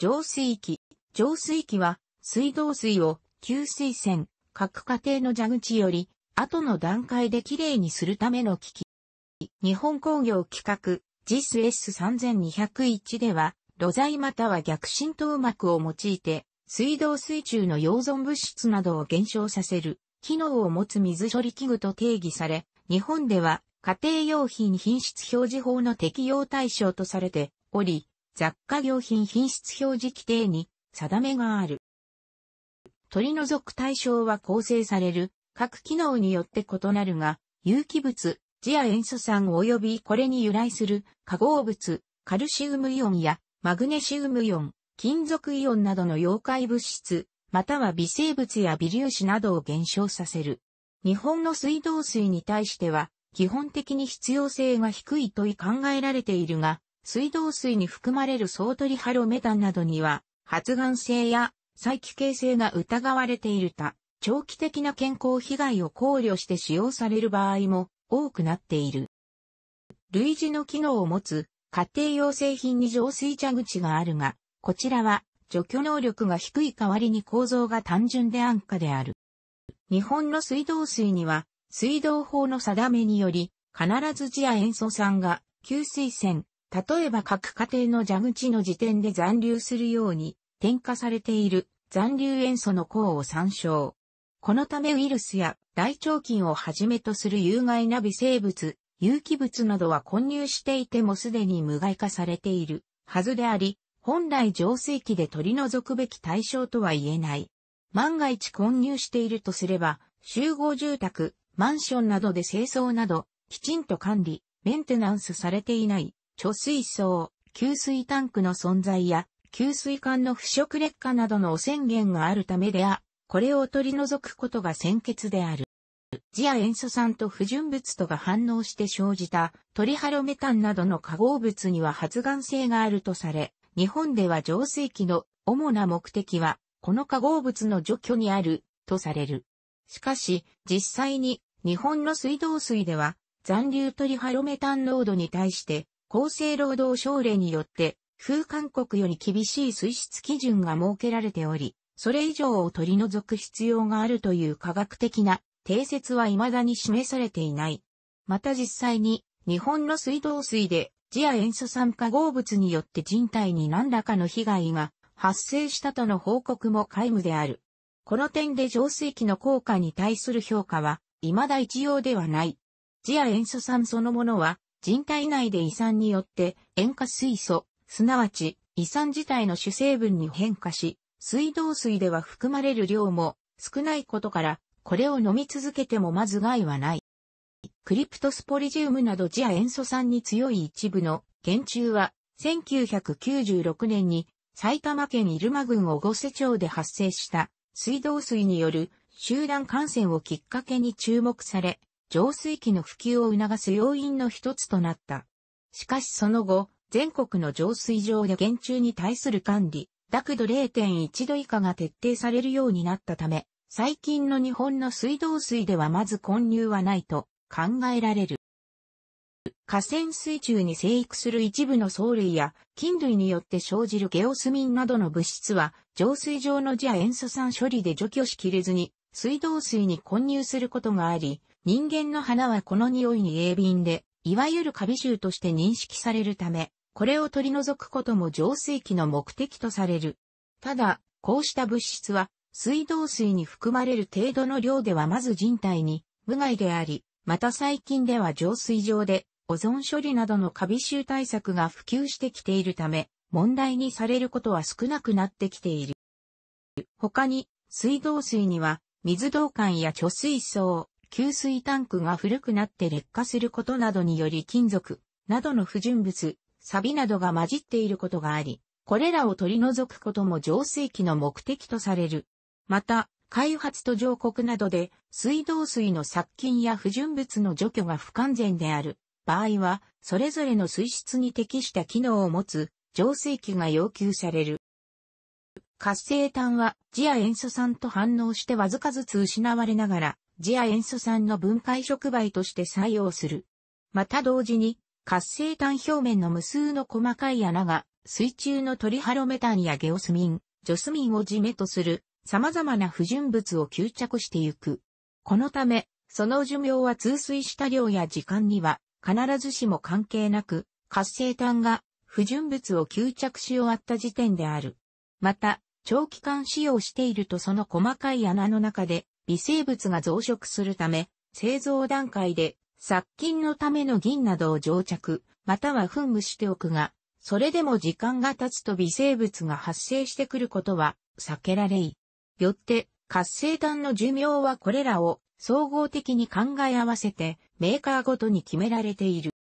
浄水器。浄水器は、水道水を給水栓、各家庭の蛇口より、後の段階できれいにするための機器。日本工業規格 JIS S3201 では、露剤または逆浸透膜を用いて、水道水中の溶存物質などを減少させる、機能を持つ水処理器具と定義され、日本では家庭用品品質表示法の適用対象とされており、雑貨用品品質表示規定に定めがある。取り除く対象は構成される各機能によって異なるが、有機物、ジア塩素酸及びこれに由来する化合物、カルシウムイオンやマグネシウムイオン、金属イオンなどの溶解物質、または微生物や微粒子などを減少させる。日本の水道水に対しては、基本的に必要性が低いと考えられているが、水道水に含まれる総取ハロメタンなどには、発がん性や再帰形性が疑われているた、長期的な健康被害を考慮して使用される場合も多くなっている。類似の機能を持つ家庭用製品に浄水蛇口があるが、こちらは除去能力が低い代わりに構造が単純で安価である。日本の水道水には水道法の定めにより必ず次や塩素酸が給水栓、例えば各家庭の蛇口の時点で残留するように添加されている残留塩素の項を参照。このためウイルスや大腸菌をはじめとする有害な微生物、有機物などは混入していてもすでに無害化されているはずであり、本来浄水器で取り除くべき対象とは言えない。万が一混入しているとすれば、集合住宅、マンションなどで清掃など、きちんと管理、メンテナンスされていない、貯水槽、給水タンクの存在や、給水管の腐食劣化などの汚染源があるためであ、これを取り除くことが先決である。ジア塩素酸と不純物とが反応して生じたトリハロメタンなどの化合物には発がん性があるとされ、日本では浄水器の主な目的は、この化合物の除去にあるとされる。しかし、実際に日本の水道水では残留トリハロメタン濃度に対して厚生労働省令によって風韓国より厳しい水質基準が設けられており、それ以上を取り除く必要があるという科学的な定説は未だに示されていない。また実際に日本の水道水でジア塩素酸化合物によって人体に何らかの被害が発生したとの報告も皆無である。この点で浄水器の効果に対する評価は未だ一様ではない。ジア塩素酸そのものは人体内で胃酸によって塩化水素、すなわち胃酸自体の主成分に変化し、水道水では含まれる量も少ないことから、これを飲み続けてもまず害はない。クリプトスポリジウムなどジア塩素酸に強い一部の研究は、1996年に埼玉県入間郡小瀬町で発生した水道水による集団感染をきっかけに注目され、浄水器の普及を促す要因の一つとなった。しかしその後、全国の浄水場で厳重に対する管理、濁度0.1度以下が徹底されるようになったため、最近の日本の水道水ではまず混入はないと考えられる。河川水中に生育する一部の藻類や菌類によって生じるゲオスミンなどの物質は浄水場のジア塩素酸処理で除去しきれずに水道水に混入することがあり、人間の花はこの匂いに鋭敏で、いわゆるカビ臭として認識されるため、これを取り除くことも浄水器の目的とされる。ただ、こうした物質は、水道水に含まれる程度の量ではまず人体に無害であり、また最近では浄水場でオゾン処理などのカビ臭対策が普及してきているため、問題にされることは少なくなってきている。他に、水道水には、水道管や貯水槽、給水タンクが古くなって劣化することなどにより金属などの不純物、錆などが混じっていることがあり、これらを取り除くことも浄水器の目的とされる。また、開発途上国などで水道水の殺菌や不純物の除去が不完全である場合は、それぞれの水質に適した機能を持つ浄水器が要求される。活性炭はジア塩素酸と反応してわずかずつ失われながら、ジア塩素酸の分解触媒として作用する。また同時に活性炭表面の無数の細かい穴が水中のトリハロメタンやゲオスミン、ジョスミンをじめとする様々な不純物を吸着してゆく。このため、その寿命は通水した量や時間には必ずしも関係なく、活性炭が不純物を吸着し終わった時点である。また、長期間使用しているとその細かい穴の中で微生物が増殖するため、製造段階で殺菌のための銀などを蒸着、または噴霧しておくが、それでも時間が経つと微生物が発生してくることは避けられい。よって、活性炭の寿命はこれらを総合的に考え合わせてメーカーごとに決められている。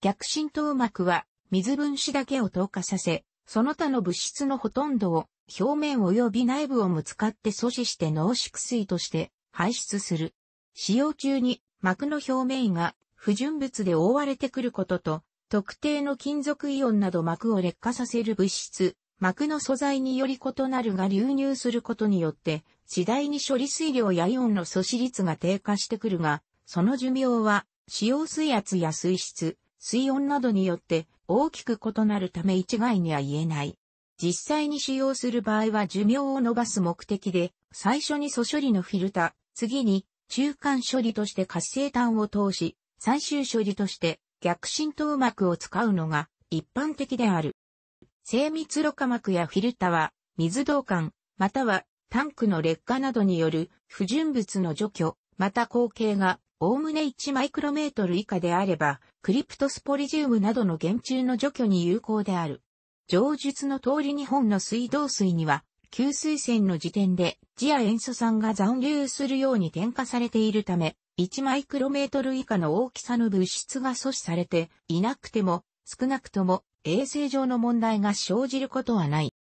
逆浸透膜は水分子だけを透過させ、その他の物質のほとんどを表面及び内部をも使って阻止して濃縮水として排出する。使用中に膜の表面が不純物で覆われてくることと、特定の金属イオンなど膜を劣化させる物質、膜の素材により異なるが流入することによって、次第に処理水量やイオンの阻止率が低下してくるが、その寿命は使用水圧や水質、水温などによって大きく異なるため一概には言えない。実際に使用する場合は寿命を伸ばす目的で、最初に素処理のフィルター、次に中間処理として活性炭を通し、最終処理として逆浸透膜を使うのが一般的である。精密ろ過膜やフィルタは水道管、またはタンクの劣化などによる不純物の除去、また口径がおおむね1マイクロメートル以下であれば、クリプトスポリジウムなどの原虫の除去に有効である。上述の通り日本の水道水には、給水栓の時点で、ジや塩素酸が残留するように添加されているため、1マイクロメートル以下の大きさの物質が阻止されていなくても、少なくとも衛生上の問題が生じることはない。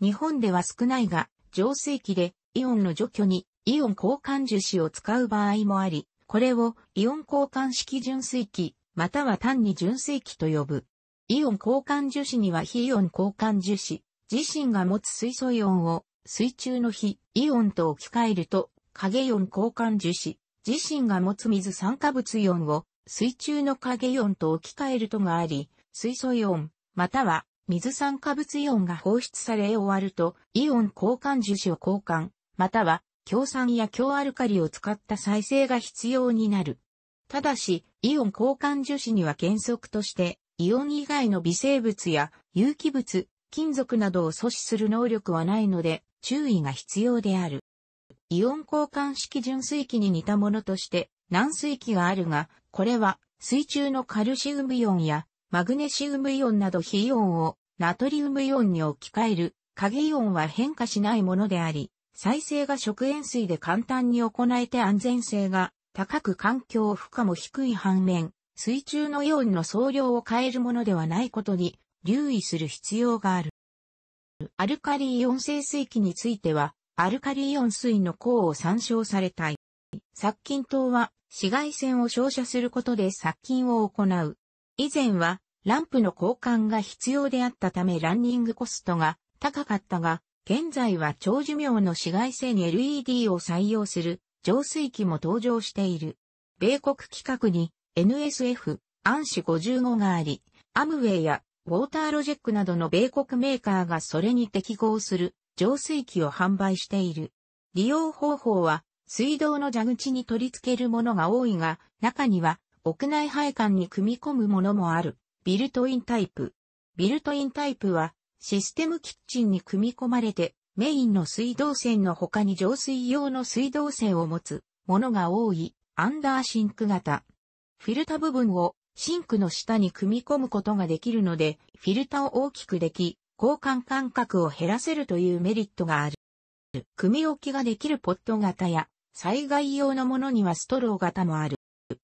日本では少ないが、浄水器でイオンの除去にイオン交換樹脂を使う場合もあり、これをイオン交換式純水器、または単に純水器と呼ぶ。イオン交換樹脂には非イオン交換樹脂、自身が持つ水素イオンを水中の非イオンと置き換えると、影イオン交換樹脂、自身が持つ水酸化物イオンを水中の影イオンと置き換えるとがあり、水素イオン、または水酸化物イオンが放出され終わると、イオン交換樹脂を交換、または強酸や強アルカリを使った再生が必要になる。ただし、イオン交換樹脂には原則として、イオン以外の微生物や有機物、金属などを阻止する能力はないので、注意が必要である。イオン交換式純水器に似たものとして、軟水器があるが、これは水中のカルシウムイオンやマグネシウムイオンなど非イオンをナトリウムイオンに置き換える影イオンは変化しないものであり、再生が食塩水で簡単に行えて安全性が高く環境負荷も低い反面、水中のイオンの総量を変えるものではないことに留意する必要がある。アルカリイオン性水器については、アルカリイオン水の項を参照されたい。殺菌灯は紫外線を照射することで殺菌を行う。以前はランプの交換が必要であったためランニングコストが高かったが、現在は長寿命の紫外線 LED を採用する浄水器も登場している。米国規格に NSF ANSI 55があり、アムウェイやウォーターロジェックなどの米国メーカーがそれに適合する浄水器を販売している。利用方法は水道の蛇口に取り付けるものが多いが、中には屋内配管に組み込むものもある。ビルトインタイプ。ビルトインタイプはシステムキッチンに組み込まれて、メインの水道線の他に浄水用の水道線を持つものが多いアンダーシンク型。フィルタ部分をシンクの下に組み込むことができるので、フィルタを大きくでき、交換間隔を減らせるというメリットがある。汲み置きができるポット型や、災害用のものにはストロー型もある。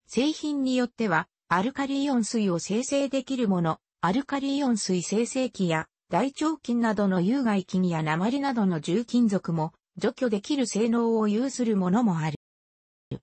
製品によっては、アルカリイオン水を生成できるもの、アルカリイオン水生成器や大腸菌などの有害菌や鉛などの重金属も除去できる性能を有するものもある。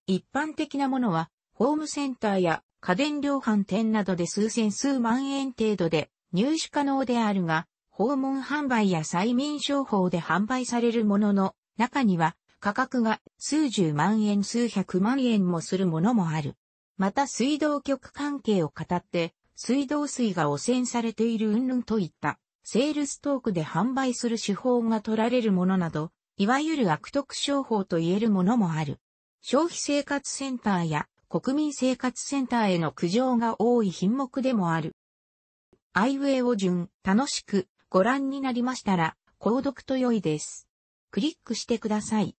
一般的なものは、ホームセンターや家電量販店などで数千数万円程度で入手可能であるが、訪問販売や催眠商法で販売されるものの中には価格が数十万円数百万円もするものもある。また水道局関係を語って水道水が汚染されている云々といった、セールストークで販売する手法が取られるものなど、いわゆる悪徳商法と言えるものもある。消費生活センターや国民生活センターへの苦情が多い品目でもある。アイウェイを順、楽しくご覧になりましたら、購読と良いです。クリックしてください。